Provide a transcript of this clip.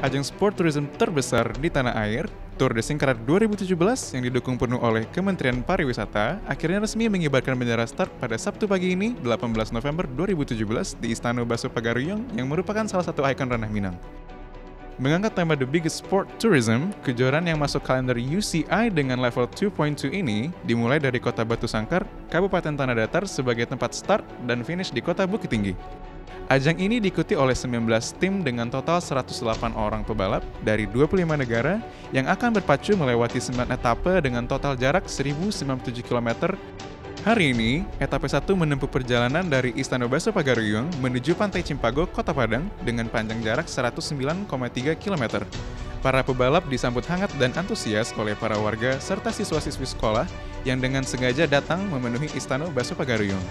ajang sport tourism terbesar di tanah air, Tour de Singkarat 2017 yang didukung penuh oleh Kementerian Pariwisata akhirnya resmi mengibarkan bendera start pada Sabtu pagi ini, 18 November 2017 di Istana Baso Pagaruyung yang merupakan salah satu ikon ranah Minang. Mengangkat tema The Biggest Sport Tourism, kejuaraan yang masuk kalender UCI dengan level 2.2 ini dimulai dari kota Batu Sangkar, Kabupaten Tanah Datar sebagai tempat start dan finish di kota Bukit Tinggi. Ajang ini diikuti oleh 19 tim dengan total 108 orang pebalap dari 25 negara yang akan berpacu melewati 9 etape dengan total jarak 1097 km. Hari ini, etape 1 menempuh perjalanan dari Istana Baso Pagaruyung menuju Pantai Cimpago, Kota Padang dengan panjang jarak 109,3 km. Para pebalap disambut hangat dan antusias oleh para warga serta siswa-siswi sekolah yang dengan sengaja datang memenuhi Istana Baso Pagaruyung.